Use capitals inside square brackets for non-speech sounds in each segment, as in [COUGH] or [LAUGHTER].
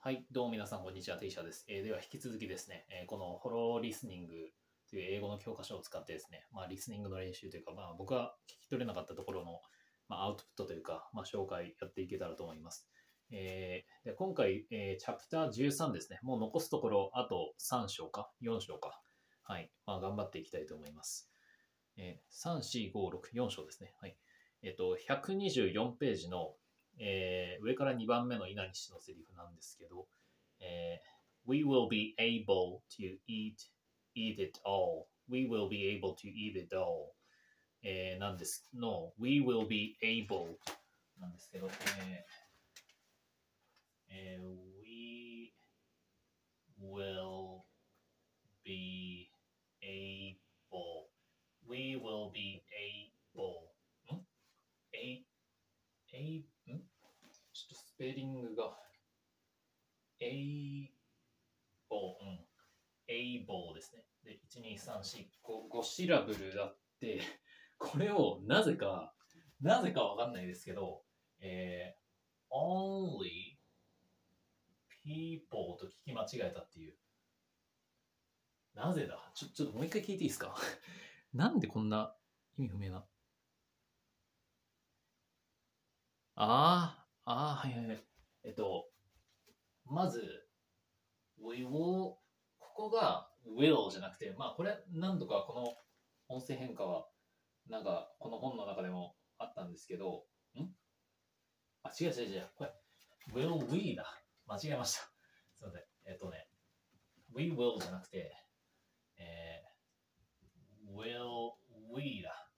はい、どうも皆さん、こんにちは。テイシャです。えーでは、引き続きですね、えーこのホローリスニングという英語の教科書を使ってですね、まあ、リスニングの練習というか、まあ、僕が聞き取れなかったところの、まあ、アウトプットというか、まあ、紹介やっていけたらと思います。えーで今回、えーチャプター13ですね。もう残すところ、あと3章か、4章か。はい。まあ、頑張っていきたいと思います。えー3、4、5、6、4章ですね。はい。えっ、と、124ページの、えー上から2番目の稲西のセリフなんですけど、えー We will be able to eat, eat it all. We will be able to eat it all. えーなんですの、We will be able なんですけど、えーえー We will be able. We will be able. んええんちょっとス ペリングが、able、うん、able ですね。で、1、2、3、4、5、5シラブルだって、これをなぜか、なぜかわかんないですけど、えー、only people と聞き間違えたっていう。なぜだ？ちょ、ちょっともう一回聞いていいですか？[LAUGHS] なんでこんな意味不明な？ああ、ああ、はいはいはい。えっと、まず、we will、ここが will じゃなくて、まあこれ何度かこの音声変化は、なんかこの本の中でもあったんですけど、ん？あ、違う違う違う。これ、will we だ。間違えました。すいません。えっとね、we will じゃなくて、えー、will we だ。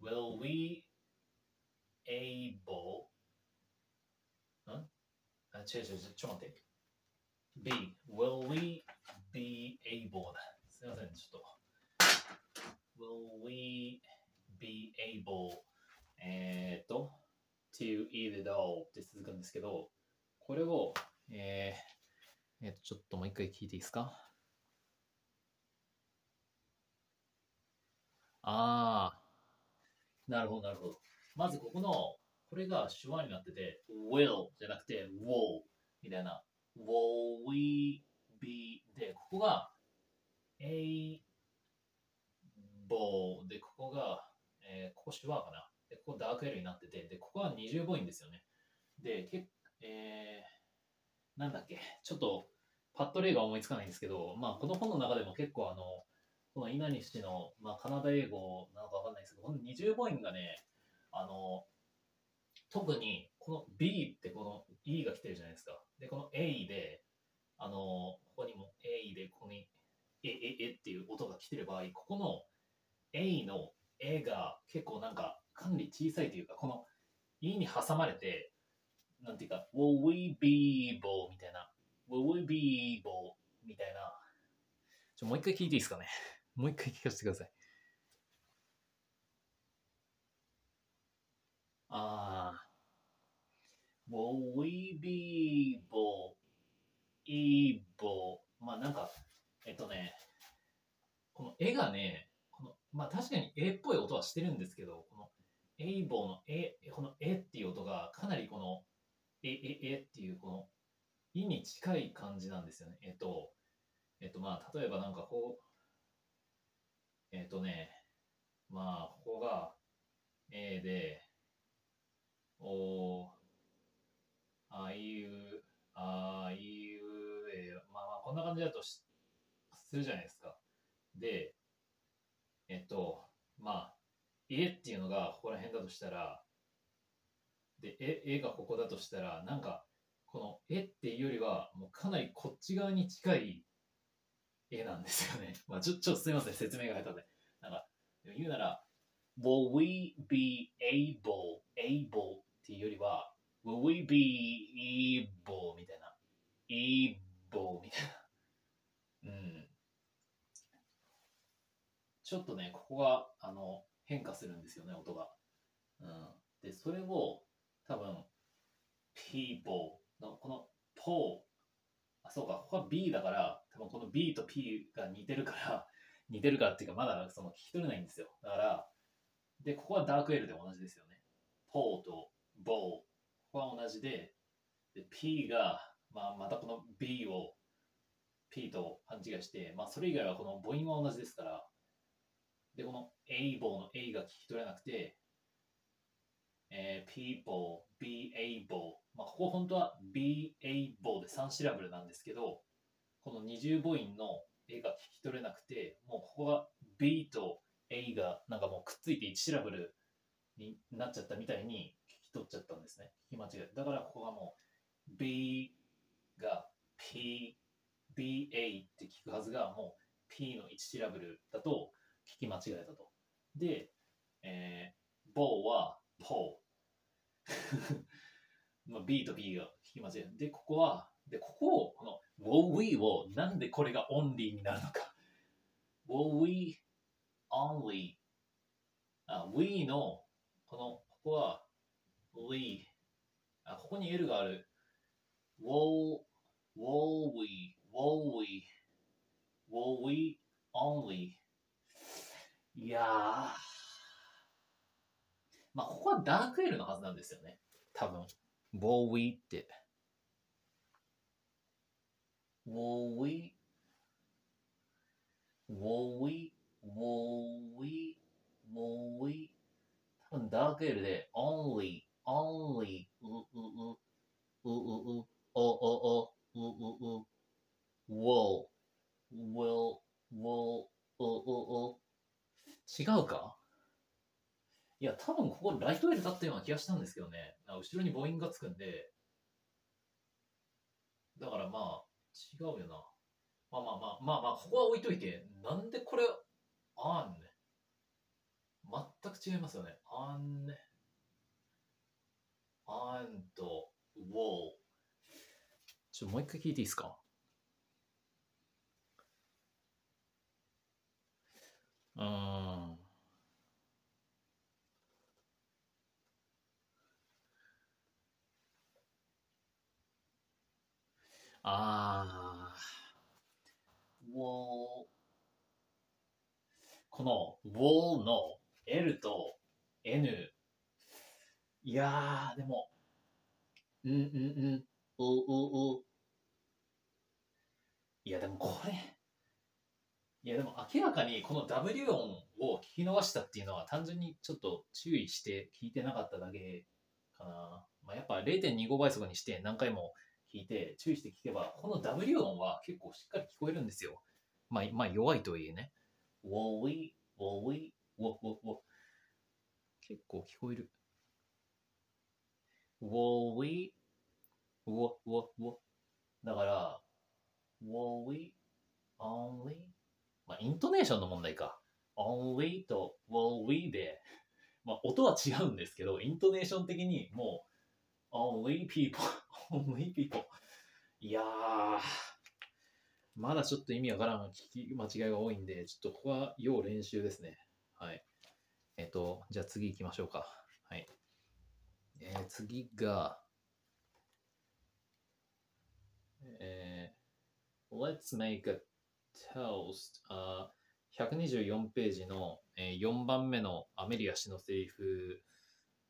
will we able あ、違う違う、ちょっと待って。B will we be able? すいません、ちょっと。will we be able? えーっと、to eat it all って続くんですけど、これを、えー、えーっと、ちょっともう一回聞いていいですか？ああ、なるほど、なるほど。まずここの、これが手話になってて、will じゃなくて will みたいな。will we be で、ここが able で、ここが、えーここ手話かな。で、ここダーク L になってて、で、ここは20母音ですよね。で、けえー、なんだっけ、ちょっとパッと例が思いつかないんですけど、まあ、この本の中でも結構あの、この稲西の、まあ、カナダ英語なのかわかんないですけど、この20母音がね、あの、特にこの B ってこの E が来てるじゃないですか。で、この A で、あの、ここにも A でここにえ、え、えっていう音が来てる場合、ここの A の A が結構なんかかなり小さいというか、この E に挟まれて、なんていうか、will we be able みたいな、will we be able みたいな。ちょ、もう一回聞いていいですかね。[LAUGHS] もう一回聞かせてください。ああ。Will we be able, able? まあなんか、えっとね、この絵がね、このまあ確かに A っぽい音はしてるんですけど、この able の A、この A っていう音がかなりこのえ、え、えっていうこの、いに近い感じなんですよね。えっと、えっと、まあ、例えばなんかこう、えっとね、まあ、ここが A で、お、あいう、あいうえ、まあまあ、こんな感じだとしするじゃないですか。で、えっと、まあ、えっていうのがここら辺だとしたら、で、え、絵がここだとしたら、なんか、この絵っていうよりは、もうかなりこっち側に近い絵なんですよね。[LAUGHS] まあちょ、ちょっとすみません、説明が下手で。なんか、言うなら、will we be able, able っていうよりは、will we be able みたいな。able みたいな。うん。ちょっとね、ここが、あの、変化するんですよね、音が。うん。で、それを、多分、people のこの po あ、そうか、ここは B だから、多分この B と P が似てるから、似てるからっていうか、まだその聞き取れないんですよ。だから、で、ここはダーク L で同じですよね。po と bo、ここは同じで、で、P がまあ、またこの B を P と勘違いして、まあ、それ以外はこの母音は同じですから、で、この A 棒の A が聞き取れなくて、えー、people, be able。まあ、ここ本当は be able で3シラブルなんですけど、この二重母音の A が聞き取れなくて、もうここが B と A がなんかもうくっついて1シラブルになっちゃったみたいに取っちゃったんですね。聞き間違え。だからここがもう B が P、BA って聞くはずがもう P の1シラブルだと聞き間違えたと。で、えー、ボーはポー。[LAUGHS] まあ B と B が聞き間違えた。で、ここは、で、ここを、この will we をなんでこれが only になるのか。will we only あ we のこのここは we あここに L がある will will we will we will we only いやーまあここはダーク L のはずなんですよね多分 will we って will we will we will we will we 多分ダークエルで only only ううううううおおおううう will will will 違うか？いや、多分ここライトエルだったような気がしたんですけどね。後ろに母音がつくんで。だからまあ、違うよな。まあまあまあ、まあまあ、ここは置いといて、なんでこれ、あんね。全く違いますよね。あんね。あんと、ウォー。ちょ、もう一回聞いていいですか？うーん。あー。ウォー。この wall の L と N。いやー、でも、うんうんうん、ううう。いや、でもこれ、いや、でも明らかにこの W 音を聞き逃したっていうのは単純にちょっと注意して聞いてなかっただけかな。まあ、やっぱ0.25倍速にして何回も聞いて注意して聞けば、この W 音は結構しっかり聞こえるんですよ。まあ、まあ、弱いとはいえね。ウォーウィー、ウォーウィー、ウォウォウォ結構聞こえる。ウォーウィー、ウォウォウォだから、ウォーウィー、only? まあ、イントネーションの問題か。only と will we で、[LAUGHS] まあ、音は違うんですけど、イントネーション的にもう、only people, [LAUGHS] only people。いやー、まだちょっと意味わからん聞き間違いが多いんで、ちょっとここは要練習ですね。はい。えっと、じゃあ次行きましょうか。えー、次が、えー、Let's make a toast、あ124ページの、えー4番目のアメリア氏のセリフ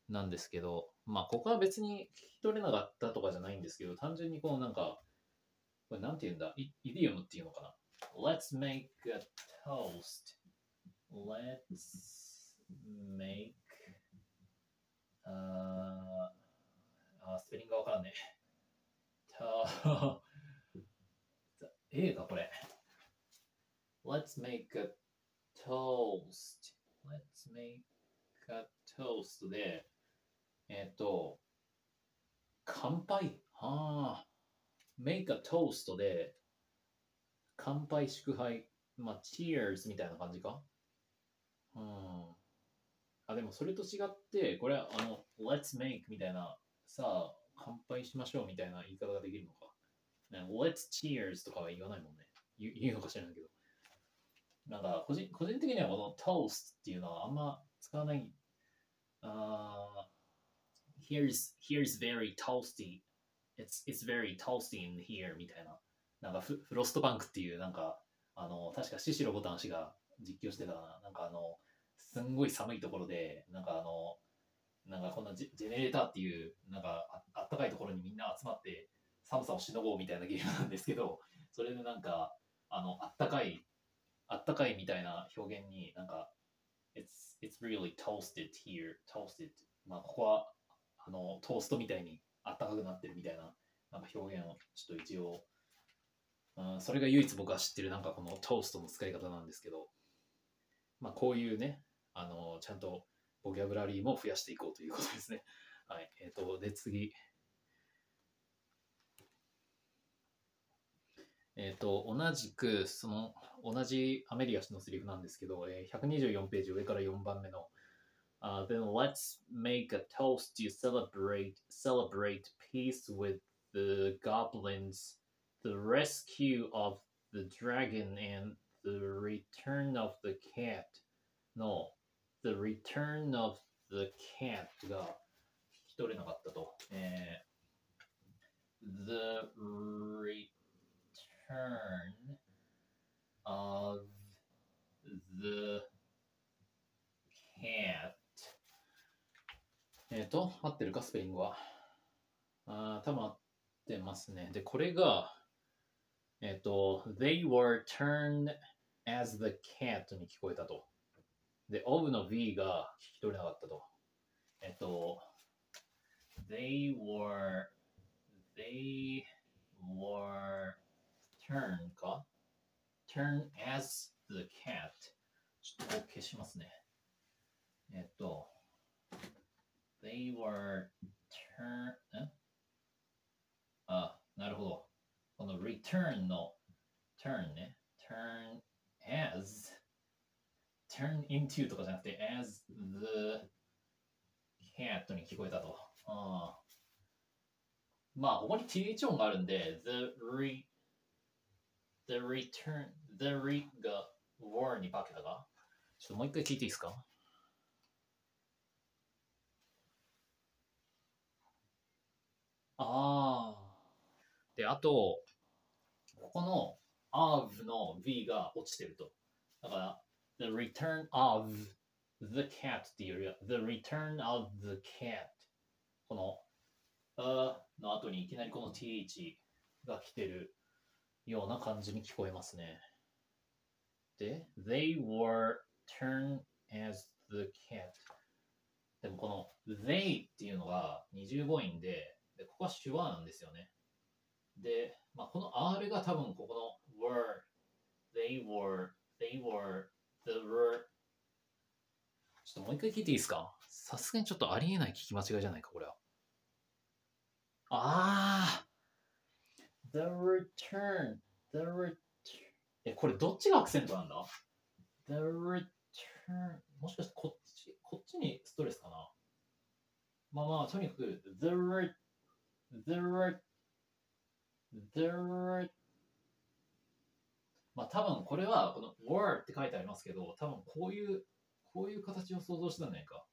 なんですけど、まあ、ここは別に聞き取れなかったとかじゃないんですけど、単純にこのなんか、これなんて言うんだ？イイディオムっていうのかな ?Let's make a toast. Let's make ああ、スペリングがわからんね。たぁ、ええか、これ。Let's make a toast.Let's make a toast で、えっ、ー、と、乾杯ああ、make a toast で、乾杯、祝杯、まあ、cheers みたいな感じか？うん。あ、でもそれと違って、これは、あの、let's make みたいな、さあ、乾杯しましょうみたいな言い方ができるのか。let's cheers とかは言わないもんね。言う言うのか知らないけど。なんか個人、個人的にはこの toast っていうのはあんま使わない。あー here's, here's very toasty. It's, it's very toasty in here みたいな。なんかフフロストバンクっていう、なんか、あの、確かシシロボタン氏が実況してたな。なんかあの、すんごい寒いところで、なんかあの、なんかこんなジェネレーターっていう、なんかああったかいところにみんな集まって寒さをしのごうみたいなゲームなんですけど、それでなんか、あの、あったかい、あったかいみたいな表現になんか、it's, it's really toasted here, toasted. まあ、ここは、あの、トーストみたいにあったかくなってるみたいな、なんか表現をちょっと一応、うん、それが唯一僕が知ってるなんかこのトーストの使い方なんですけど、まあ、こういうね、あの、ちゃんとボキャブラリーも増やしていこうということですね。はい。えっ、と、で、次。えっ、と、同じく、その、同じアメリア氏のセリフなんですけど、えー、124ページ上から4番目の、uh, Then let's make a toast to celebrate, celebrate peace with the goblins, the rescue of the dragon, and the return of the cat. の The Return of the Cat が聞き取れなかったと。えー、The Return of the Cat えっ、と、合ってるか、スペイン語は。あ、多分合ってますね。で、これが、えっ、と、They were turned as the cat に聞こえたと。で、of の V が聞き取れなかったと。えっと、they were, they were turn か ?turn as the cat ちょっと消しますね。えっと、they were turn, んあ、なるほど。この return の turn ね。turn as turn into とかじゃなくて as the cat に聞こえたと。あまあ、ここに th 音があるんで、the re, the return, the re が war に化けたか？ちょっともう一回聞いていいですか？ああ。で、あと、ここの of の v が落ちてると。だから、the return of the cat っていうよりは the return of the cat この a の後にいきなりこの th が来てるような感じに聞こえますね。で、they were turned as the cat でもこの they っていうのが二重母音で、でここは手話なんですよね。で、まあ、この R が多分ここの were, they were, they were ちょっともう一回聞いていいですか？さすがにちょっとありえない聞き間違いじゃないか、これは。ああ !the return, the return. え、これどっちがアクセントなんだ ?the return. もしかしてこっち、こっちにストレスかな？まあまあ、とにかく、the re, the re, the re, まあ多分これはこの were って書いてありますけど、多分こういう、こういう形を想像してたんじゃないか。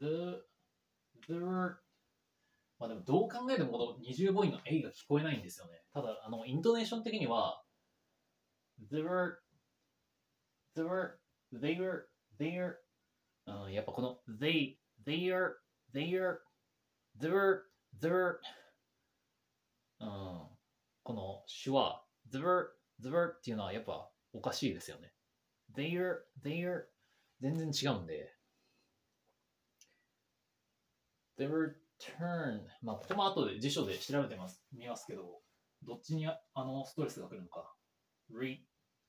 the, the, まあでもどう考えてもこの二重母音の A が聞こえないんですよね。ただ、あの、イントネーション的には、there were, there were, they were, there, うん、やっぱこの they, they are, they are, there, there, うん、この手話、there, there っていうのはやっぱおかしいですよね。their, their 全然違うんで。the return まあここも後で辞書で調べてます見ますけど、どっちにあのストレスが来るのか。re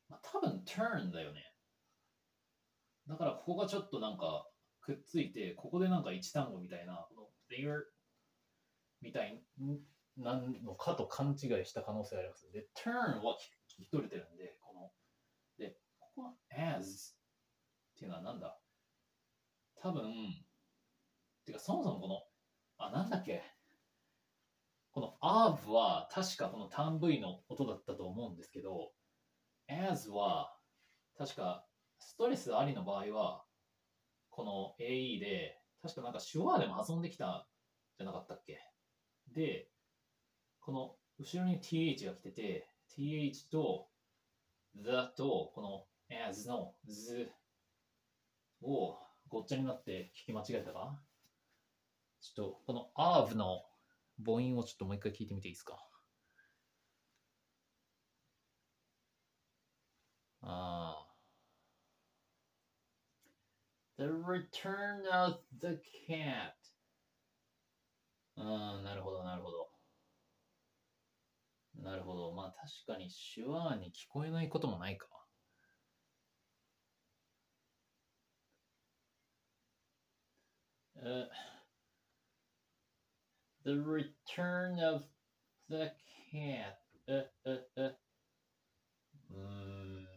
まあ多分 turn だよね。だからここがちょっとなんかくっついて、ここでなんか一単語みたいな、この their みたいなのかと勘違いした可能性があります。で、turn は聞き取れてるんで、この、で、ここは as っていうのはなんだ？多分、てかそもそもこの、あ、なんだっけ？この of は確かこの単 V の音だったと思うんですけど、as は確かストレスありの場合は、この AE で、確かなんか手話でも遊んできたじゃなかったっけ？で、この後ろに TH が来てて、th と the とこの as の z をごっちゃになって聞き間違えたか？ちょっとこの of の母音をちょっともう一回聞いてみていいですか？ああ。The return of the cat. うん、なるほど、なるほど。なるほど。まあ確かに手話に聞こえないこともないか。Uh, the return of the cat. ううううーん。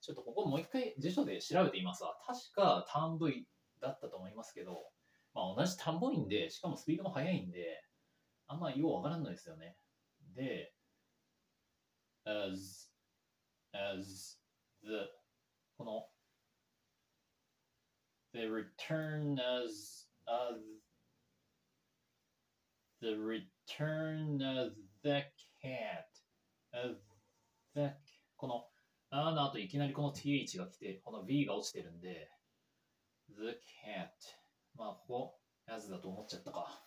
ちょっとここもう一回辞書で調べてみますわ。確か単部位だったと思いますけど、まあ同じ単母音で、しかもスピードも速いんで、あんまようわからんのですよね。で、as, as, the, この、the return as, of, the return of the cat, of the, この、あの後いきなりこの th が来て、この v が落ちてるんで、the cat, まあここ、as だと思っちゃったか。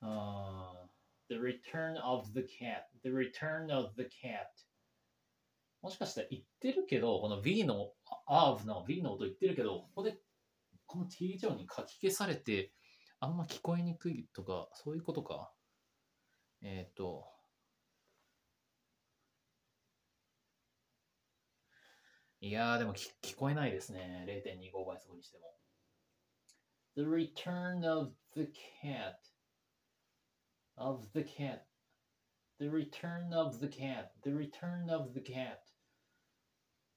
あー The return of the cat. The return of the cat. もしかしたら言ってるけど、この V の of の V の音言ってるけど、ここでこの T 上に書き消されて、あんま聞こえにくいとか、そういうことか？えっ、ー、と。いやー、でも聞聞こえないですね。0.25倍速にしても。The return of the cat. Of the cat. The return of the cat. The return of the cat.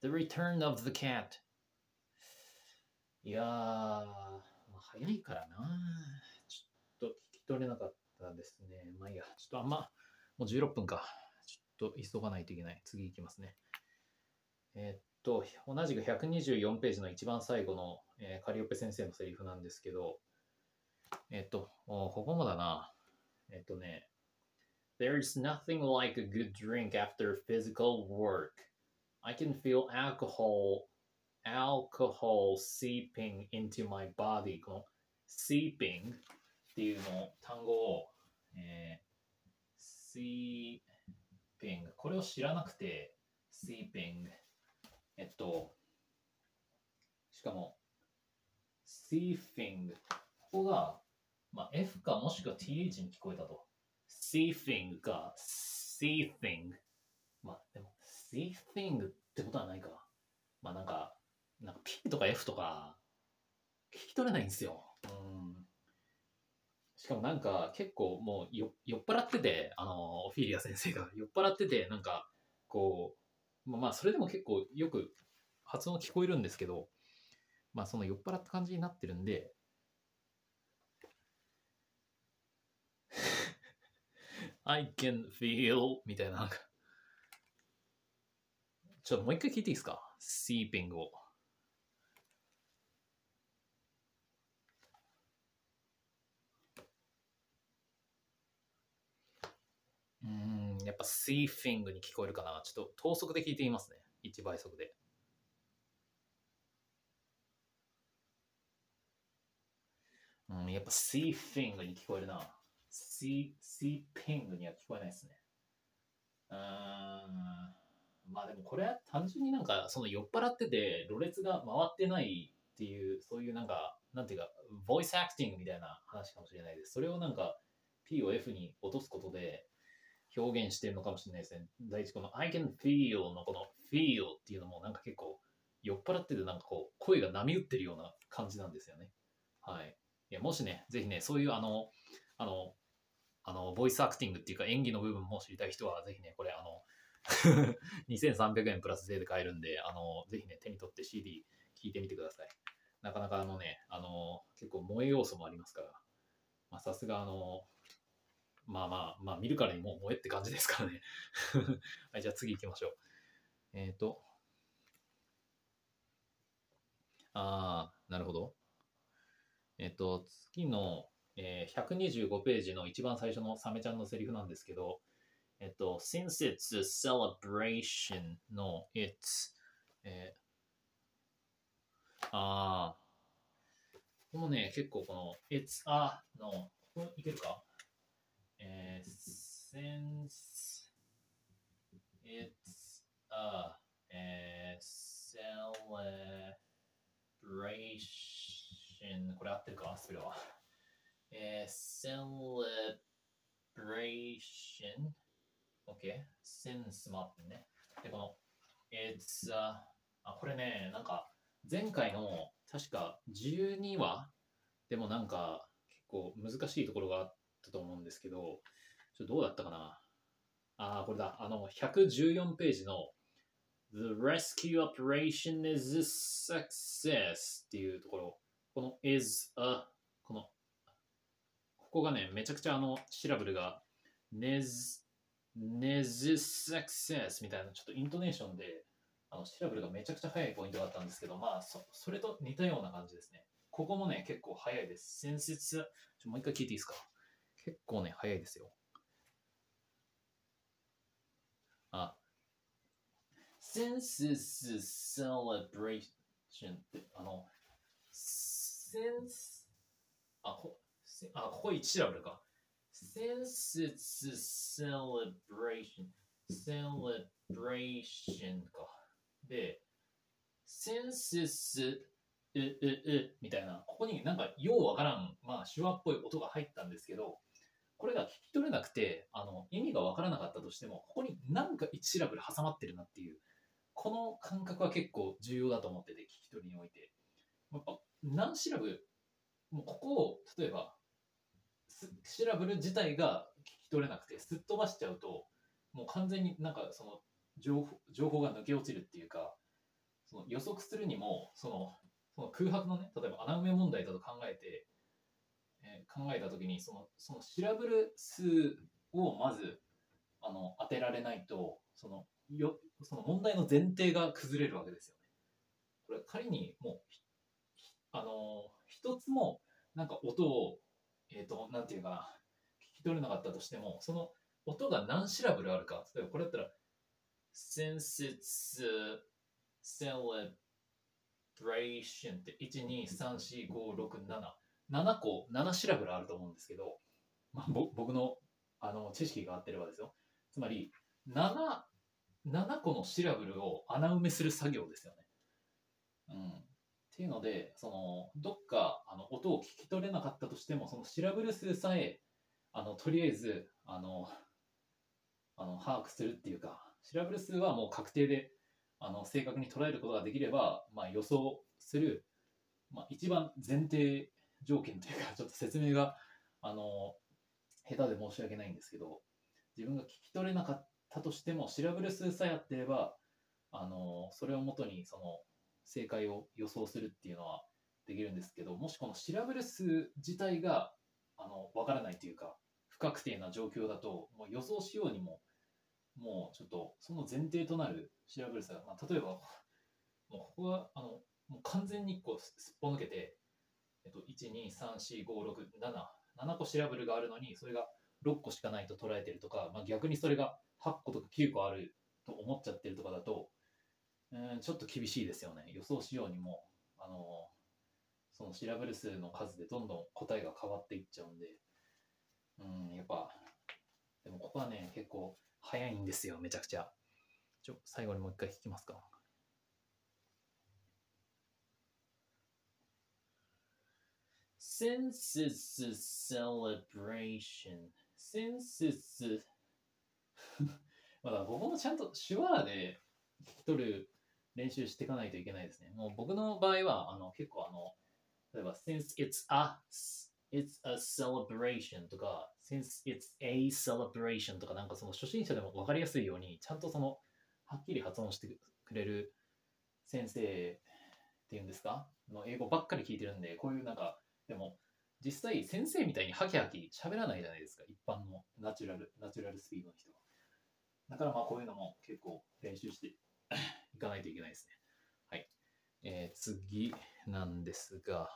The return of the cat. いやー、早いからな。ちょっと聞き取れなかったですね。まあいいや、ちょっとあんま、もう16分か。ちょっと急がないといけない。次行きますね。えー、っと、同じく124ページの一番最後の、えー、カリオペ先生のセリフなんですけど、えー、っと、ここもだな。えっとね、There's nothing like a good drink after physical work. I can feel alcohol, alcohol seeping into my body. この seeping っていうの単語を、えー、seeping これを知らなくて seeping えっとしかも seeping ここが まあ、F かもしくは TH に聞こえたと。seething か seething。まあ、でも seething ってことはないか。まあなんか、なんか P とか F とか聞き取れないんですよ。うん。しかもなんか結構もう酔っ払ってて、あの、オフィリア先生が [LAUGHS] 酔っ払ってて、なんかこう、まあそれでも結構よく発音聞こえるんですけど、まあその酔っ払った感じになってるんで、I can feel みたいななんかちょっともう一回聞いていいですか ?seeping を。うん、やっぱ seeping に聞こえるかな。ちょっと等速で聞いてみますね。1倍速で。うん、やっぱ seeping に聞こえるな。シー、シーピングには聞こえないですね。うん。まあでもこれは単純になんかその酔っ払ってて、ろれつが回ってないっていう、そういうなんか、なんていうか、ボイスアクティングみたいな話かもしれないです。それをなんか P を F に落とすことで表現してるのかもしれないですね。第一、この I can feel のこの feel っていうのもなんか結構酔っ払っててなんかこう声が波打ってるような感じなんですよね。はい。いや、もしね、ぜひね、そういうあの、あの、あの、ボイスアクティングっていうか演技の部分も知りたい人は、ぜひね、これ、あの、[LAUGHS] 2300円プラス税で買えるんで、あの、ぜひね、手に取って CD 聞いてみてください。なかなかあのね、あの、結構萌え要素もありますから、まあ、さすがあの、まあまあ、まあ見るからにもう萌えって感じですからね。[LAUGHS] はい、じゃあ次行きましょう。えっ、ー、と、ああ、なるほど。えっ、ー、と、次の、えー、125ページの一番最初のサメちゃんのセリフなんですけど、えっと、since it's a celebration の it's、えー、ああ、このね、結構この it's a の、ここいけるか？えー、since it's a えー、celebration これ合ってるか？スペルは。えー、celebration OK? since もあってね。で、この it's a あ、これね、なんか前回の確か12話でもなんか結構難しいところがあったと思うんですけど、ちょっとどうだったかな？ああ、これだ。あの、114ページの The rescue operation is a success っていうところ、この is a、ここがね、めちゃくちゃあの、シラブルが nes, nes success みたいな、ちょっとイントネーションで、あの、シラブルがめちゃくちゃ速いポイントがあったんですけど、まあ、そそれと似たような感じですね。ここもね、結構速いです。先日、ちょもう一回聞いていいですか？結構ね、速いですよ。あ、census celebration って、あの、sense、あ、こあここ1シラブルか。census celebration celebration か。で、census う、う、う、みたいな、ここになんかようわからん、まあ手話っぽい音が入ったんですけど、これが聞き取れなくて、あの、意味がわからなかったとしても、ここになんか1シラブル挟まってるなっていう、この感覚は結構重要だと思ってて、聞き取りにおいて。やっぱ何シラブ、もうここを、例えば、シラブル自体が聞き取れなくて、すっ飛ばしちゃうと、もう完全になんかその情報情報が抜け落ちるっていうか、その予測するにも、そのその空白のね、例えば穴埋め問題だと考えて、えー、考えたときに、その、その調べる数をまず、あの、当てられないと、その、よ、その問題の前提が崩れるわけですよね。これ仮にもう、あの、一つもなんか音を、えっ、ー、と、なんていうかな、聞き取れなかったとしても、その音が何シラブルあるか、例えばこれだったら、sense it's celeb vibration って1、2、3、4、5、6、7。7個、7シラブルあると思うんですけど、まあ、ぼ僕のあの知識が合ってればですよ。つまり、7、7個のシラブルを穴埋めする作業ですよね。うん。っていうので、その、どっか、あの、音を聞き取れなかったとしても、そのシラブル数さえ、あの、とりあえず、あの、あの、把握するっていうか、シラブル数はもう確定であの正確に捉えることができれば、まあ、予想する、まあ、一番前提条件というかちょっと説明があの下手で申し訳ないんですけど自分が聞き取れなかったとしても調べる数さえあってればあのそれをもとにその正解を予想するっていうのはできるんですけどもしこの調べる数自体があの分からないというか不確定な状況だともう予想しようにももうちょっとその前提となる調べるさ、まあ、例えば、もうここはあのもう完全に1個すっぽ抜けて、えっと、1、2、3、4、5、6、7、7個調べるがあるのに、それが6個しかないと捉えてるとか、まあ、逆にそれが8個とか9個あると思っちゃってるとかだと、うん、ちょっと厳しいですよね。予想しようにも、あのその調べる数の数でどんどん答えが変わっていっちゃうんで、うん、やっぱ、でもここはね、結構、早いんですよ、めちゃくちゃ。ちょ、最後にもう一回聞きますか。Census celebration. Census [LAUGHS] まだ僕もちゃんと手話で聞き取る練習していかないといけないですね。もう僕の場合はあの結構あの例えば since it's a it's a celebration とか since it's a celebration とかなんかその初心者でも分かりやすいようにちゃんとそのはっきり発音してくれる先生っていうんですか？の英語ばっかり聞いてるんでこういうなんかでも実際先生みたいにハキハキ喋らないじゃないですか。一般のナチュラルナチュラルスピードの人は。だからまあこういうのも結構練習していかないといけないですね。はい、えー、次なんですが。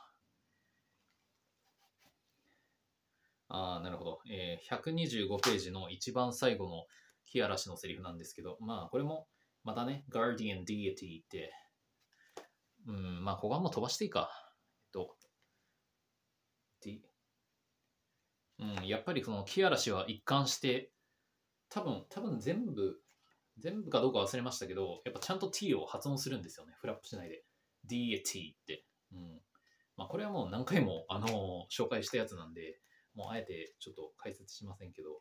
ああ、なるほど。えー、125ページの一番最後の木嵐のセリフなんですけど、まあ、これも、またね、Guardian Deity って、うん、まあ、ここはもう飛ばしていいか。えっと、D、うん、やっぱりその木嵐は一貫して、多分、多分全部、全部かどうか忘れましたけど、やっぱちゃんと t を発音するんですよね。フラップしないで。deity って。うん。まあこれはもう何回も、あの紹介したやつなんで、もうあえてちょっと解説しませんけど。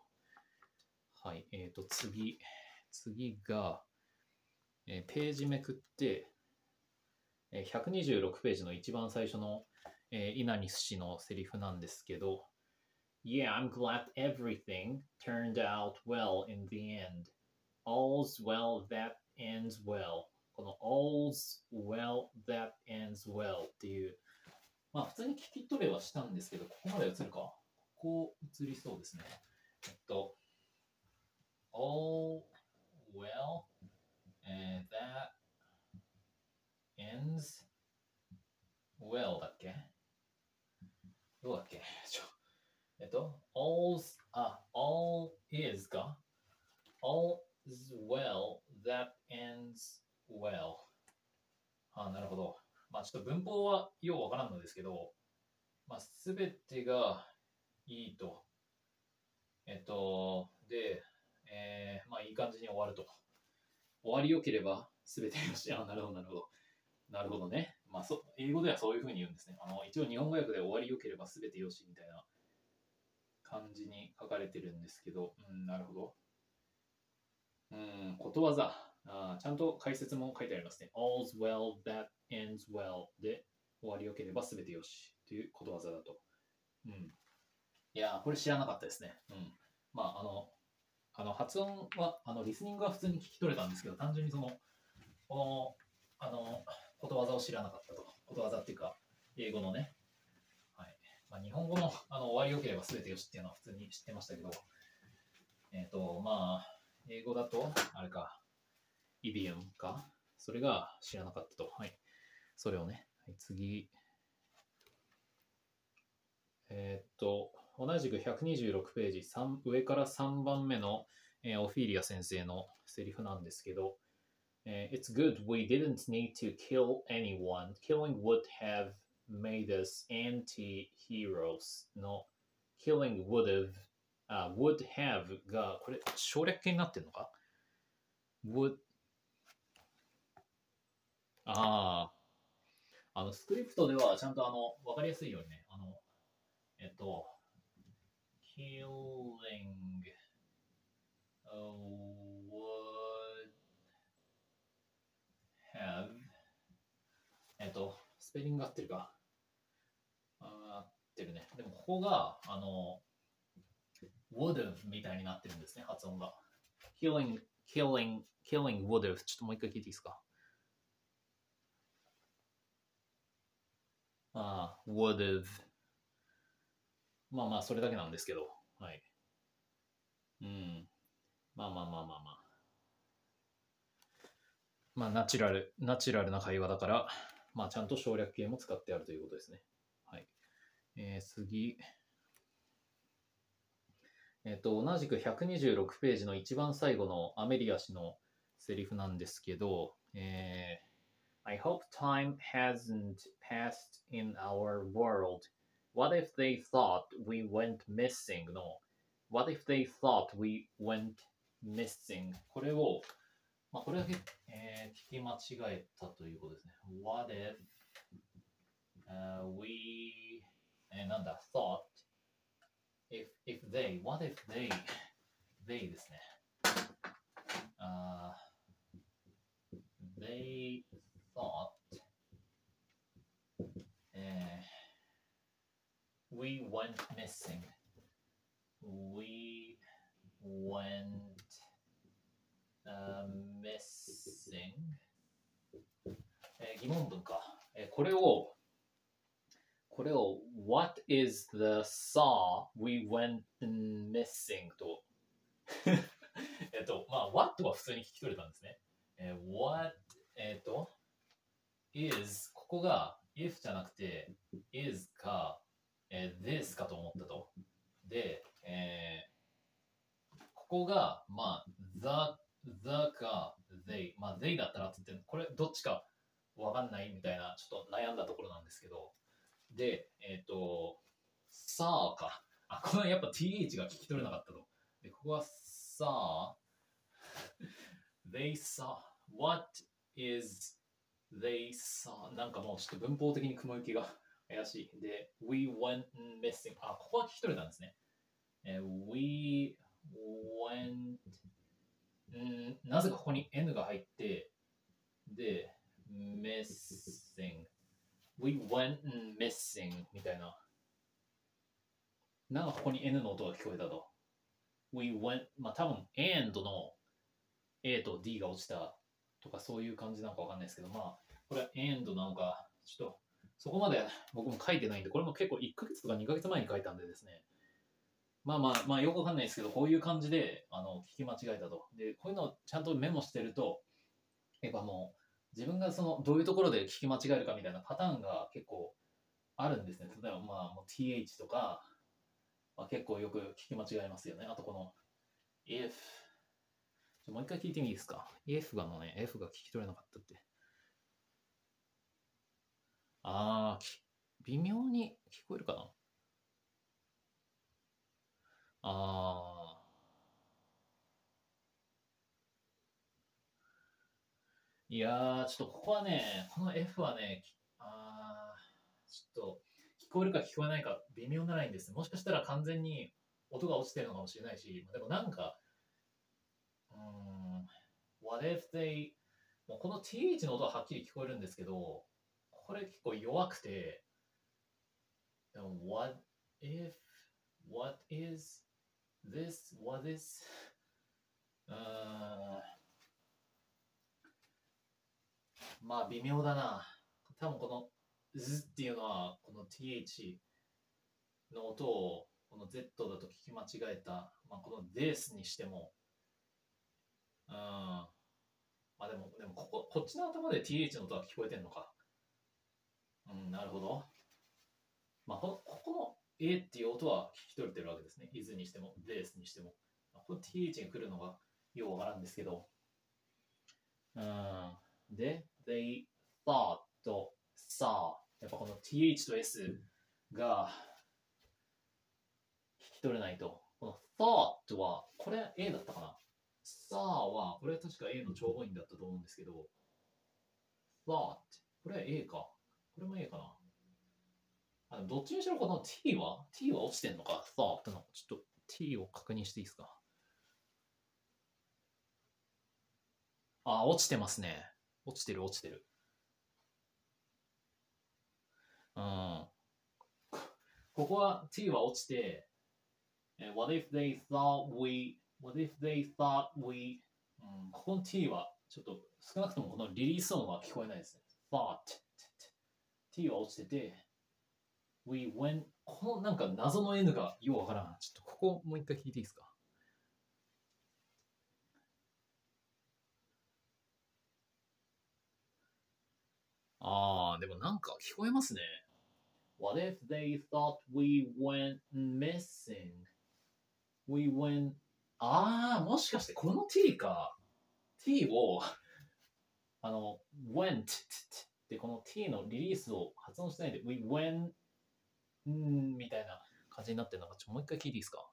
はい。えっ、と、次。次が、えーページめくって、えー126ページの一番最初の、えー、稲西氏のセリフなんですけど、Yeah, I'm glad everything turned out well in the end. All's well that ends well. この All's well that ends well っていう、まあ普通に聞き取れはしたんですけど、ここまで映るかここ映りそうですね。えっと、All well and that ends well だっけどうだっけちょえっと、all's, あ、all is か all well that ends well. あ、なるほど。まあちょっと文法はようわからんのですけど、まあすべてがいいと。えっと、で、えーまあいい感じに終わると。終わりよければすべてよし。あ、なるほど、なるほど。なるほどね。まあそ、英語ではそういうふうに言うんですね。あの一応日本語訳で終わりよければすべてよしみたいな感じに書かれてるんですけど、うん、なるほど。ことわざ。あちゃんと解説も書いてありますね。All's well that ends well で終わりよければすべてよしということわざだと。うん。いや、これ知らなかったですね。うん。まあ、あの、あの発音は、あのリスニングは普通に聞き取れたんですけど、単純にその、この、あの、ことわざを知らなかったと。ことわざっていうか、英語のね。はい。まあ、日本語のあの終わりよければ全てよしっていうのは普通に知ってましたけど、えっ、と、まあ、英語だと、あれか、イディオムか、それが知らなかったと。はい。それをね、はい、次。えっ、と、同じく126ページ、三上から3番目の、えーオフィリア先生のセリフなんですけど、えー It's good we didn't need to kill anyone. Killing would have made us anti-heroes の killing would have, あ would have が、これ省略形になってるのか ?would ああ、あの、スクリプトではちゃんとあの、わかりやすいようにね、あの、えっと、killing would have えっと、スペリング合ってるか？合ってるね。でもここが、あの、would have みたいになってるんですね、発音が。killing, killing, killing would have ちょっともう一回聞いていいですか？ああ、would have まあまあ、それだけなんですけど、はい。うん。まあまあまあまあまあ。まあ、ナチュラル、ナチュラルな会話だから、まあ、ちゃんと省略形も使ってあるということですね。はい。えー次。えっ、と、同じく126ページの一番最後のアメリア氏のセリフなんですけど、えー I hope time hasn't passed in our world. What if they thought we went missing? の What if they thought we went missing? これを、まあ、これだけ、えー聞き間違えたということですね。What if、uh, we、えーなんだ、thought if, if they, what if they, they ですね。あー they thought、えー we went missing. We went uh, missing. えー疑問文か。えーこれを、 これを What is the saw we went missing と、[LAUGHS] えっと、まあ、What は普通に聞き取れたんですね。えー What, えっと、is ここが if じゃなくて is か、えー this かと思ったと。で、えーここが、まあ、the, the か they。まあ、they だったらって言って、これどっちかわかんないみたいな、ちょっと悩んだところなんですけど、で、えっ、と、さあか。あ、このやっぱ th が聞き取れなかったと。で、ここは saw, [LAUGHS] they saw, what is they saw なんかもうちょっと文法的に雲行きが怪しい。で、we went missing あ、ここは聞き取れたんですね。え we went んなぜかここに n が入って、で、missing we went missing みたいな。なんかここに N の音が聞こえたと。we went まあ多分 and の A と D が落ちたとかそういう感じなのかわかんないですけど、まあこれは and なのか、ちょっとそこまで僕も書いてないんで、これも結構1ヶ月とか2ヶ月前に書いたんでですね。まあまあまあよくわかんないですけど、こういう感じであの聞き間違えたと。で、こういうのをちゃんとメモしてると、やっぱもう自分がそのどういうところで聞き間違えるかみたいなパターンが結構あるんですね。例えばまあもう th とか、まあ、結構よく聞き間違えますよね。あとこの if もう一回聞いてみいいですか ?if がのね、F が聞き取れなかったって。あー、き微妙に聞こえるかなあー。いやー、ちょっとここはね、この F はね、あ、ちょっと聞こえるか聞こえないか微妙なラインです。もしかしたら完全に音が落ちてるのかもしれないし、でもなんか、うん、what if they もうこの th の音ははっきり聞こえるんですけど、これ結構弱くて、でも what if, what is this, what is うーん、まあ微妙だな。多分この z っていうのはこの th の音をこの z だと聞き間違えた、まあ、この this にしても、うん、まあでも、でもここ、こっちの頭で th の音は聞こえてんのか。うん、なるほど。まあこ、ここの a っていう音は聞き取れてるわけですね。is にしても、this にしても。まあ、この th が来るのがようわからんですけど。うん。で、they thought と saw。やっぱこの th と s が聞き取れないと。この thought は、これ A だったかな ?saw は、これは確か A の長母音だったと思うんですけど、thought。これは A か。これも A かな。あのどっちにしろこの t は ?t は落ちてんのか ?thought の。ちょっと t を確認していいですかあ、落ちてますね。落ちてる落ちてる。うん。ここは t は落ちて、what if they thought we, what if they thought we, うん、ここの t はちょっと少なくともこのリリース音は聞こえないですね。thought, t は落ちてて、we went, このなんか謎の n がようわからん。ちょっとここもう一回聞いていいですか？ああ、でもなんか聞こえますね。What if they thought we went missing? We went... ああ、もしかしてこの t か。t を、[LAUGHS] あの、went ってこの t のリリースを発音しないで、we went んみたいな感じになってるのか、ちょもう一回聞いていいですか？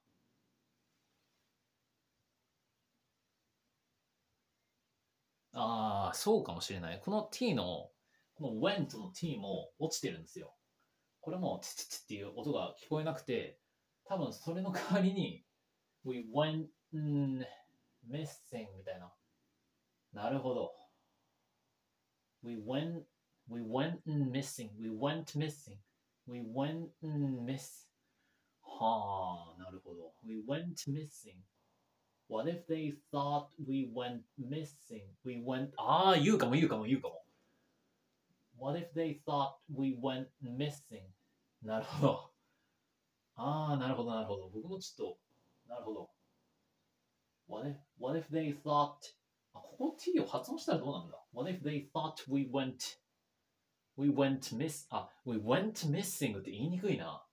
ああ、そうかもしれない。この t の、この went の t も落ちてるんですよ。これも、チチチっていう音が聞こえなくて、多分それの代わりに、we went missing みたいな。なるほど。we went, we went missing, we went missing, we went miss. はあ、なるほど。we went missing. What if they thought we went missing? We went, ああ、言うかも言うかも言うかも。What if they thought we went missing? なるほど。ああ、なるほど、なるほど。僕もちょっと、なるほど。What if, what if they thought, あ、ここ t を発音したらどうなんだ ?What if they thought we went, we went miss, あ、we went missing って言いにくいな。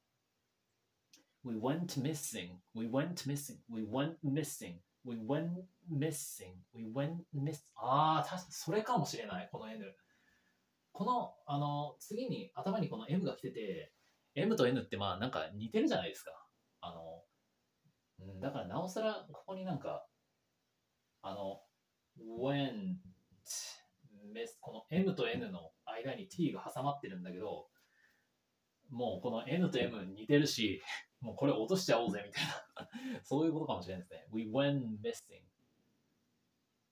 We went missing, we went missing, we went missing, we went missing, we went miss, ああ、確かそれかもしれない、この N。 この、あの、次に頭にこの M が来てて、M と N ってまあなんか似てるじゃないですか。あの、うんだからなおさらここになんか、あの、went, この M と N の間に T が挟まってるんだけど、もうこの N と M 似てるし、もうこれ落としちゃおうぜみたいな、[LAUGHS] そういうことかもしれないですね。We went missing.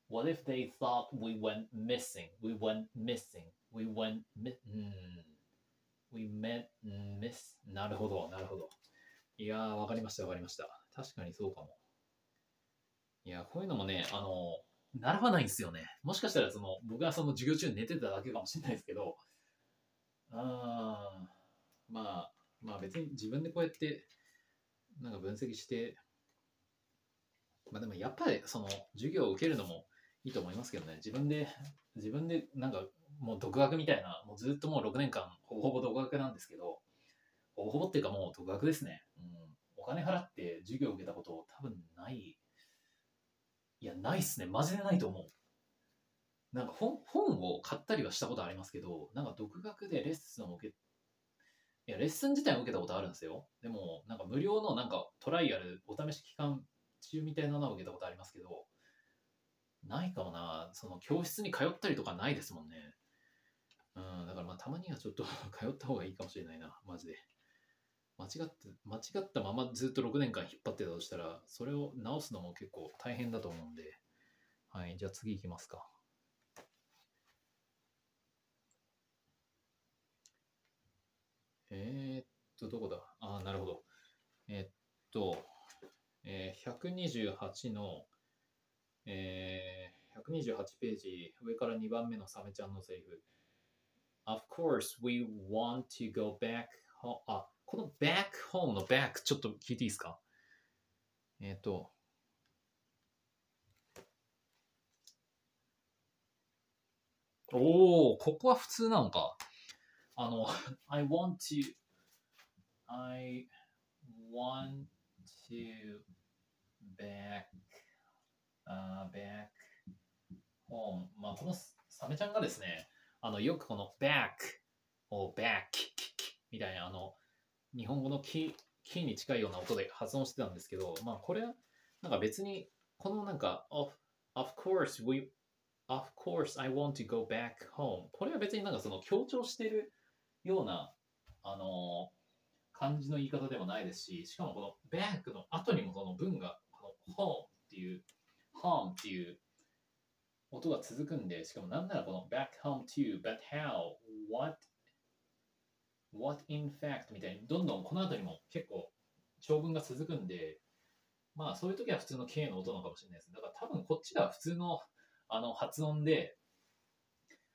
What if they thought we went missing? We went missing. We went うん。We met miss. なるほど、なるほど。いやー、わかりました、わかりました。確かにそうかも。いや、こういうのもね、あの、習わないんですよね。もしかしたら、その、僕がその授業中に寝てただけかもしれないですけど、あー、まあ、まあ別に自分でこうやって、なんか分析して、まあでもやっぱりその授業を受けるのもいいと思いますけどね、自分で、自分でなんかもう独学みたいな、もうずっともう6年間ほぼほぼ独学なんですけど、ほぼほぼっていうかもう独学ですね。うん、お金払って授業を受けたこと多分ない。いや、ないっすね。マジでないと思う。なんか本本を買ったりはしたことありますけど、なんか独学でレッスンを受け、いや、レッスン自体を受けたことあるんですよ。でも、なんか無料のなんかトライアル、お試し期間中みたいなのを受けたことありますけど、ないかもな。その教室に通ったりとかないですもんね。うん、だからまあたまにはちょっと [LAUGHS] 通った方がいいかもしれないな、マジで。間違って、間違ったままずっと6年間引っ張ってたとしたら、それを直すのも結構大変だと思うんで。はい、じゃあ次行きますか。えー、っと、どこだ？あー、なるほど。えーっと、えー128の、えー128ページ、上から2番目のサメちゃんのセリフ。Of course, we want to go back home. あ、この back home の back ちょっと聞いていいですかえーっと、おお、ここは普通なのか。あの、I want to, I want to back, uh, back home. まあ、このサメちゃんがですね、あの、よくこの back を back みたいな、あの、日本語のキキーに近いような音で発音してたんですけど、まあ、これは、なんか別に、このなんか、of, of course we, of course I want to go back home. これは別になんかその強調してるような、あの感じの言い方でもないですし、しかもこの back の後にもその文が、この home っていう、home っていう音が続くんで、しかもなんならこの back home to, but how, what, what in fact みたいに、どんどんこの後にも結構長文が続くんで、まあそういう時は普通の K の音なのかもしれないです。だから多分こっちが普通のあの発音で、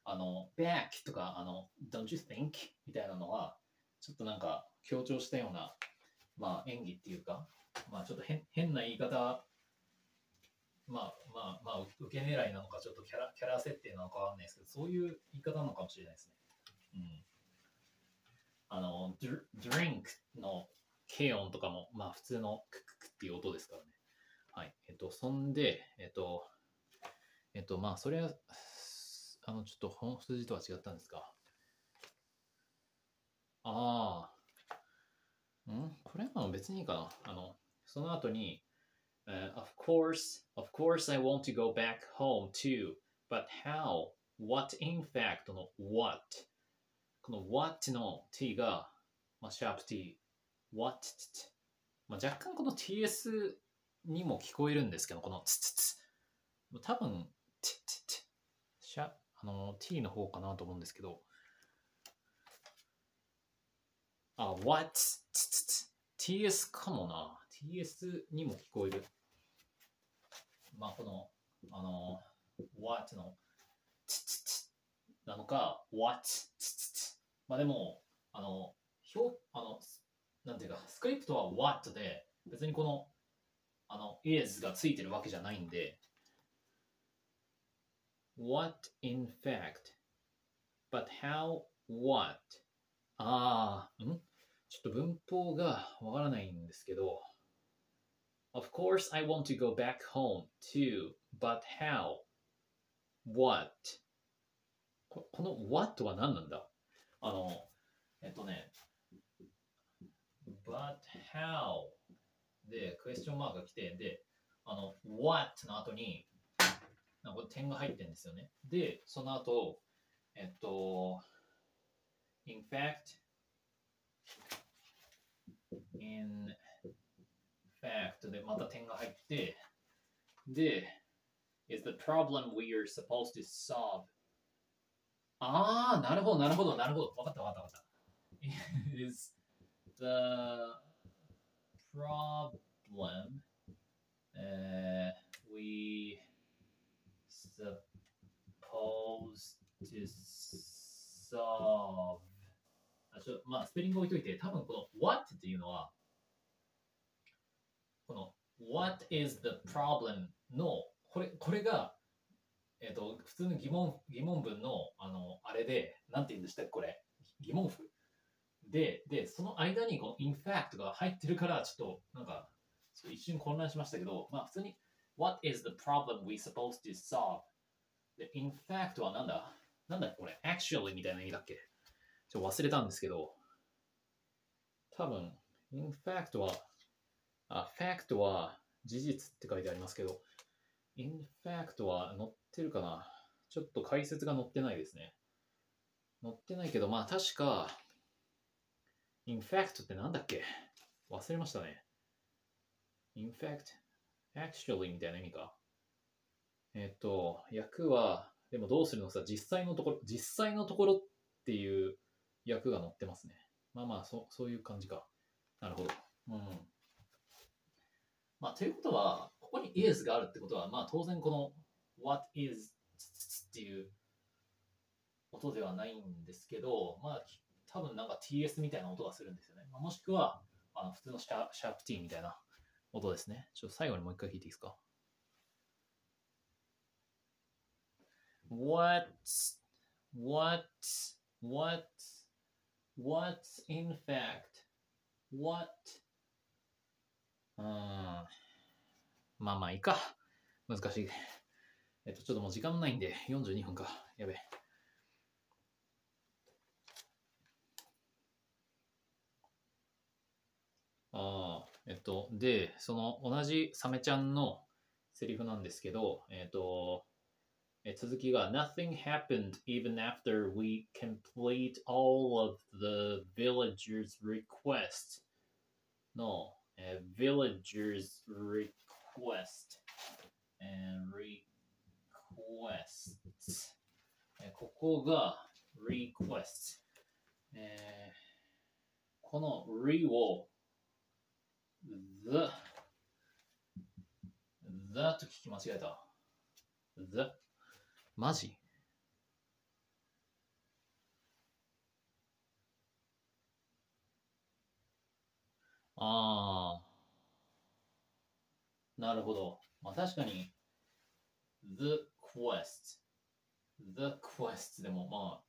あの、back とか、あの、don't you think? みたいなのは、ちょっとなんか強調したような、まあ演技っていうか、まあちょっと変変な言い方、まあまあまあ受け狙いなのか、ちょっとキャラキャラ設定なのかわかんないですけど、そういう言い方なのかもしれないですね。うん。あの、drink の軽音とかも、まあ普通のクククっていう音ですからね。はい。えっと、そんで、えっと、えっと、まあ、それは、あの、ちょっと本筋とは違ったんですが。ああ。ん？これは別にいいかな。あの、その後に、えー of course, of course I want to go back home too, but how, what in fact の what この what の t が、まあ、シャープ t, what, まあ、若干この ts にも聞こえるんですけど、このつつつ。多分、t, t, t, シャあの t の方かなと思うんですけど、あ、what, つつつ ts かもな。ts にも聞こえる。まあ、この、あの、what のつつつなのか、what つつつ。まあでも、あの、表、あの、なんていうか、スクリプトは what で、別にこの、あの、is がついてるわけじゃないんで、what in fact, but how, what? ああ、ん？ちょっと文法がわからないんですけど、Of course I want to go back home too, but how? What? ここの what は何なんだあの、えっとね、but how? で、クエスチョンマークが来て、で、あの、what の後に、なんか点が入ってるんですよね。で、その後、えっと、in fact, in fact でまた点が入って、で、is the problem we are supposed to solve. ああ、なるほど、なるほど、なるほど。わかった、わかった、わかった。is [LAUGHS] the problem uh, we supposed to solve あちょまあ、スペリング置いといて、多分この what っていうのは、 この what is the problem? の、これこれが、えっ、と、普通の疑問疑問文の、あの、あれで、なんて言うんでしたっけ、これ？疑問符？で、で、その間にこの in fact が入ってるから、ちょっと、なんか、一瞬混乱しましたけど、まあ、普通に what is the problem we supposed to solve? で、in fact はなんだ？なんだこれ？actually みたいな意味だっけ？ちょっと忘れたんですけど、多分、in fact は、あ、fact は事実って書いてありますけど、in fact は載ってるかな？ちょっと解説が載ってないですね。載ってないけど、まあ確か、in fact ってなんだっけ？忘れましたね。in fact, actually みたいな意味か。えっと、訳は、でもどうするのさ、実際のところ、実際のところっていう訳が載ってますね。まあまあ、そそういう感じか。なるほど。うん。まあ、ということは、ここに is があるってことは、まあ当然この what is っていう音ではないんですけど、まあ多分なんか TS みたいな音がするんですよね。まあ、もしくはあの普通のシャシャープ T みたいな音ですね。ちょっと最後にもう一回聞いていいですか ?What, what, what, what in fact, what うんまあまあいいか。難しい。えっと、ちょっともう時間ないんで、42分か。やべえ。ああ、えっと、で、その同じサメちゃんのセリフなんですけど、えっと、え続きが Nothing happened even after we complete all of the villagers' requests の、えー villagers' request and request えーここが request えーこの re を the the と聞き間違えた the マジああなるほど。まあ確かに the quest the quest でもまあ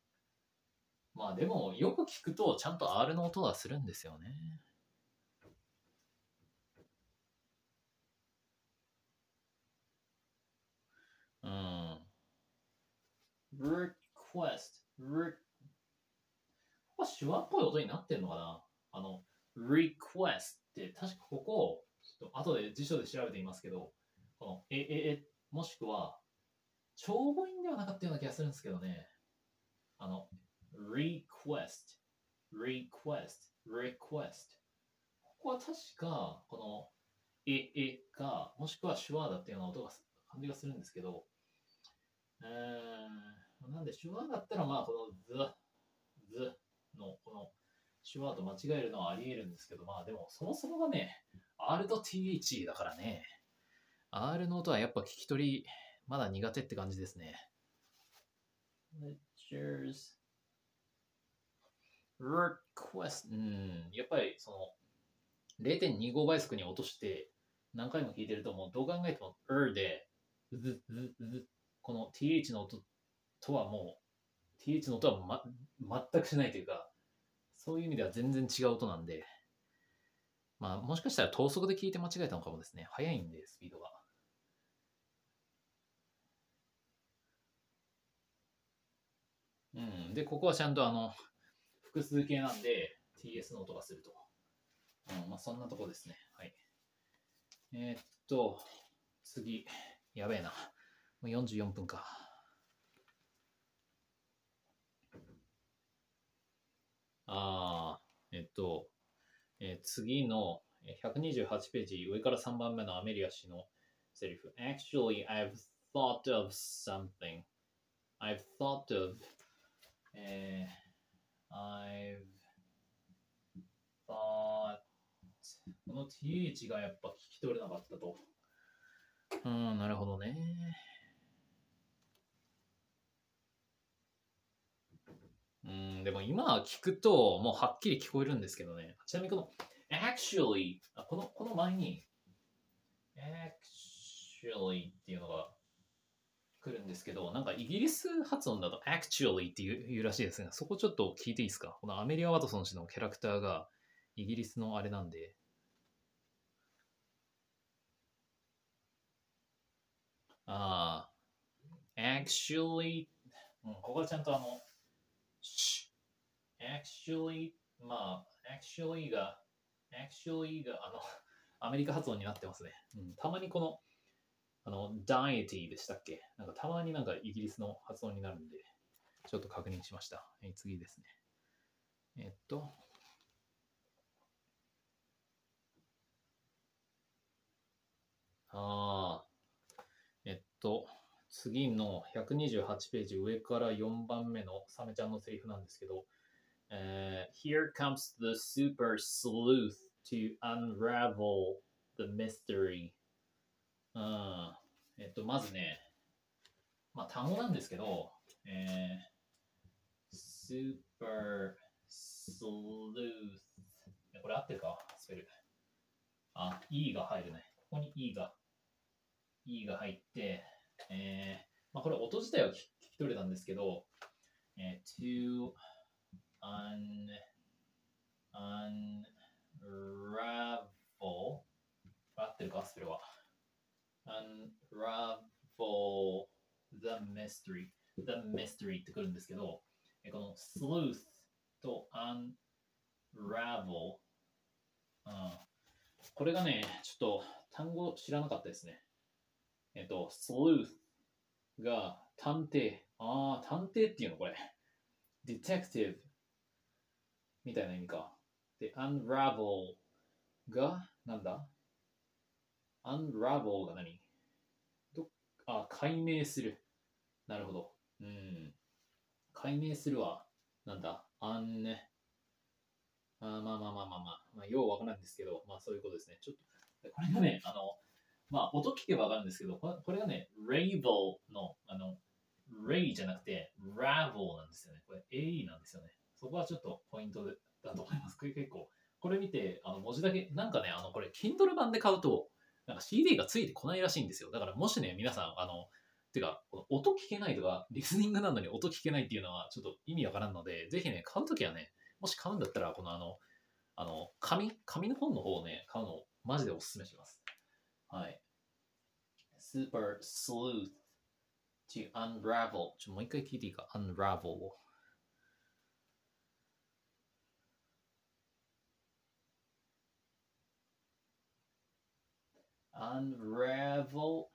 まあでもよく聞くとちゃんと R の音がするんですよね。うん。request, ここ手話っぽい音になってんのかな？あの、request って確かここ、ちょっと後で辞書で調べてみますけど、この、え、え、え、もしくは、長母音ではなかったような気がするんですけどね。あの、request, request, request。ここは確か、この、え、えが、もしくは手話だったような音が、感じがするんですけど、うーん、なんで手話だったら、まあ、この the, the のこの手話と間違えるのはあり得るんですけど、まあでもそもそもがね、R と TH だからね、R の音はやっぱ聞き取り、まだ苦手って感じですね。Lectures request うん、やっぱりその0.25倍速に落として何回も聞いてるともうどう考えても er で、ずずずこの TH の音とはもう TH の音は、ま、全くしないというか、そういう意味では全然違う音なんで、まあもしかしたら等速で聞いて間違えたのかもですね。速いんで、スピードが。うん。で、ここはちゃんとあの、複数形なんで TS の音がすると。うん、まあそんなとこですね。はい。えーっと、次。やべえな。もう44分か。あ、えっと、えー次の128ページ、上から3番目のアメリア氏のセリフ。Actually, I've thought of something. I've thought of, えー I've thought この th がやっぱ聞き取れなかったと。うん、なるほどね。うん、でも今聞くともうはっきり聞こえるんですけどね。ちなみにこの actually あこのこの前に actually っていうのが来るんですけど、なんかイギリス発音だと actually っていうらしいですが、そこちょっと聞いていいですか？このアメリア・ワトソン氏のキャラクターがイギリスのあれなんで。ああ、actually、うん、ここはちゃんとあの、し actually、まあ、actually が、actually が、あの、アメリカ発音になってますね。うん、たまにこの、あの、deity でしたっけ？なんかたまになんかイギリスの発音になるんで、ちょっと確認しました。えー次ですね。えっと、ああ、えっと、次の128ページ上から4番目のサメちゃんのセリフなんですけど、えー Here comes the super sleuth to unravel the mystery. うんえっと、まずね、まあ単語なんですけど、えー、super sleuth。これ合ってるか？スペル。あ、E が入るね。ここに E が、E が入って、えー、まあこれ音自体は聞き取れたんですけど、えー、to un, unravel 合ってるかスペルは。unravel the mystery the mystery ってくるんですけど、えこの sleuth と unravel、うん、これがね、ちょっと単語知らなかったですね。えっと、sleuth が探偵。ああ、探偵っていうのこれ。detective みたいな意味か。で、unravel がなんだ？unravel が何？どあ、解明する。なるほど。うん。解明するは、なんだ？un あーまあまあまあまあまあ、まあ、ようわからんですけど、まあそういうことですね。ちょっと、これがね、あの、まあ音聞けばわかるんですけど、これこれがね、ravel の、あの、ray じゃなくて、ravel なんですよね。これ AE なんですよね。そこはちょっとポイントだと思います。これ結構、これ見て、あの文字だけ、なんかね、あの、これ Kindle 版で買うと、なんか CD がついてこないらしいんですよ。だからもしね、皆さん、あの、てか、音聞けないとか、リスニングなのに音聞けないっていうのはちょっと意味わからんので、ぜひね、買うときはね、もし買うんだったら、このあの、あの、紙、紙の本の方をね、買うのをマジでおすすめします。はい。super sleuth to unravel. ちょ、もう一回聞いていいか ?unravel を。unravel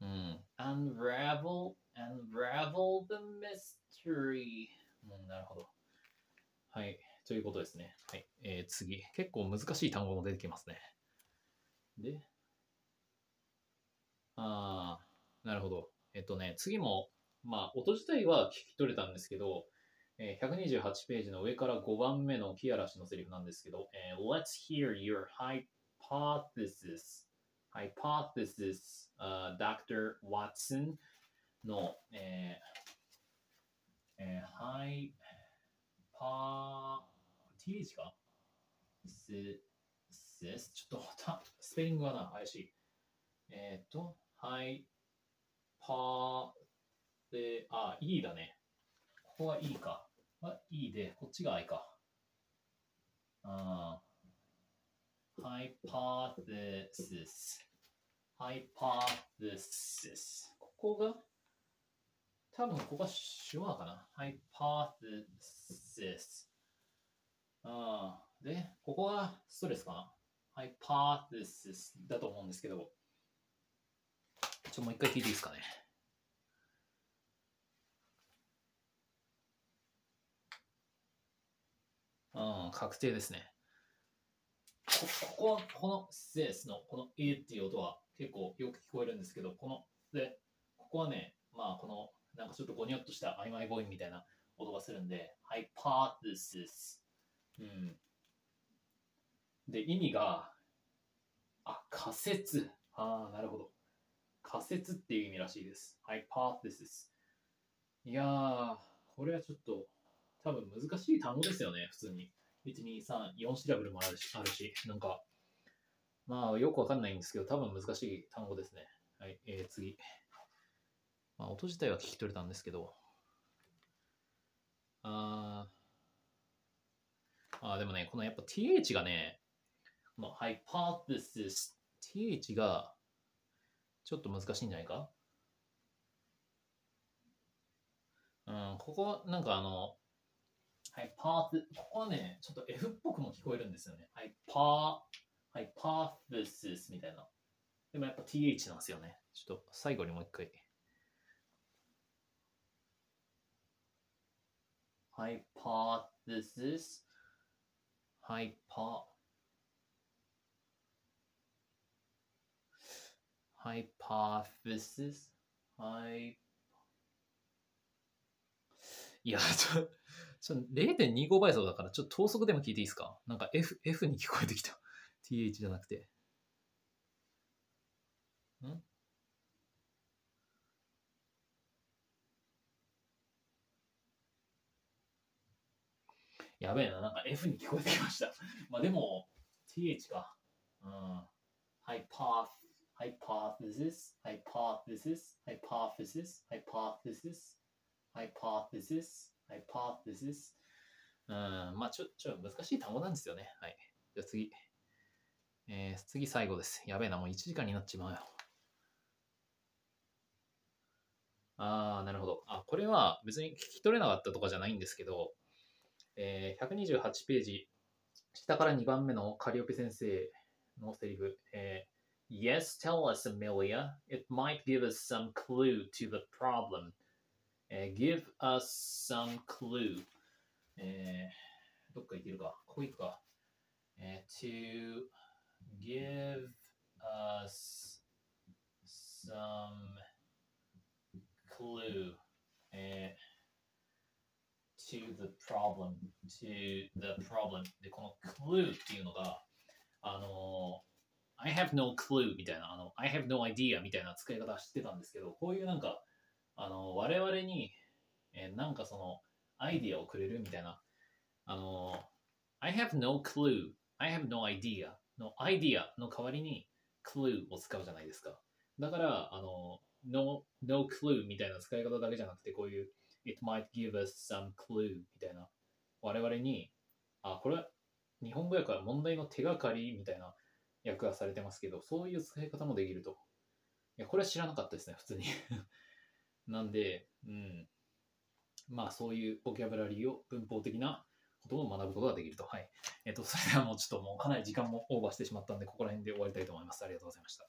うん。unravel, unravel the mystery. うん、なるほど。はい。ということですね。はい。えー、次。結構難しい単語も出てきますね。で、ああ、なるほど。えっとね、次も、まあ、音自体は聞き取れたんですけど、えー128ページの上から5番目のキアラ氏のセリフなんですけど、えー Let's hear your hypothesis. Hypothesis, uh, Dr. Watson の、えーえー、ハイパー、th か？す、す、ちょっとた、スペリングはな、怪しい。えっ、と、ハイパーで、あ、E だね。ここは E か。は E で、こっちが I か。あー hypothesis。Hypothesis。ここが、多分ここが schwa かな。 Hypothesis。ああ、で、ここがストレスかな。Hypothesis だと思うんですけど、ちょ、もう一回聞いていいですかね。うん、確定ですね。こここ、この this のこの e っていう音は結構よく聞こえるんですけど、この、で、ここはね、まあこの、なんかちょっとゴニョっとした曖昧母音みたいな音がするんで、hypothesis。うん。で、意味が、あ、仮説。ああ、なるほど。仮説っていう意味らしいです。hypothesis。いやー、これはちょっと、多分難しい単語ですよね、普通に。1、2、3、4シラブルもあるし、あるしなんか、まあ、よくわかんないんですけど、多分難しい単語ですね。はい、えー、次。まあ、音自体は聞き取れたんですけど、あーあー、でもね、このやっぱ th がね、この hypothesis、th がちょっと難しいんじゃないか？うん、ここ、なんかあの、hypothesis、ここはね、ちょっと F っぽくも聞こえるんですよね。hypo、hypothesis みたいな。でもやっぱ th なんですよね。ちょっと最後にもう一回。hypothesis, hypo, hypothesis, hy いや、ちょ、ちょ、0.25倍速だから、ちょっと等速でも聞いていいですか？なんか F、F に聞こえてきた。TH じゃなくて。ん？やべえな、なんか F に聞こえてきました。まあでも、TH か。うん。hypoth, hypothesis, hypothesis, hypothesis, hypothesis, hypothesis, hypothesis. うん、まあちょ、ちょ、難しい単語なんですよね。はい。じゃあ次。えー、次最後です。やべえな、もう1時間になっちまうよ。あー、なるほど。あ、これは別に聞き取れなかったとかじゃないんですけど、えー、128ページ、下から2番目のカリオペ先生のセリフ、えー、Yes, tell us, Amelia. It might give us some clue to the problem. えー give us some clue. えー、どっか行けるかここ行くか。えー to give us some clue. えー to the problem, to the problem. で、この clue っていうのが、あの、 I have no clue みたいな、あの、I have no idea みたいな使い方してたんですけど、こういうなんか、あの、我々に、えーなんかその、アイディアをくれるみたいな、あの、I have no clue, I have no idea のアイディアの代わりに clue を使うじゃないですか。だから、あの、no, no clue みたいな使い方だけじゃなくて、こういう it might give us some clue みたいな、我々に、あ、これは日本語訳は問題の手がかりみたいな訳はされてますけど、そういう使い方もできると。いや、これは知らなかったですね、普通に。[LAUGHS] なんで、うん。まあ、そういうボキャブラリーを文法的なことを学ぶことができると。はい。えっと、それではもうちょっともうかなり時間もオーバーしてしまったんで、ここら辺で終わりたいと思います。ありがとうございました。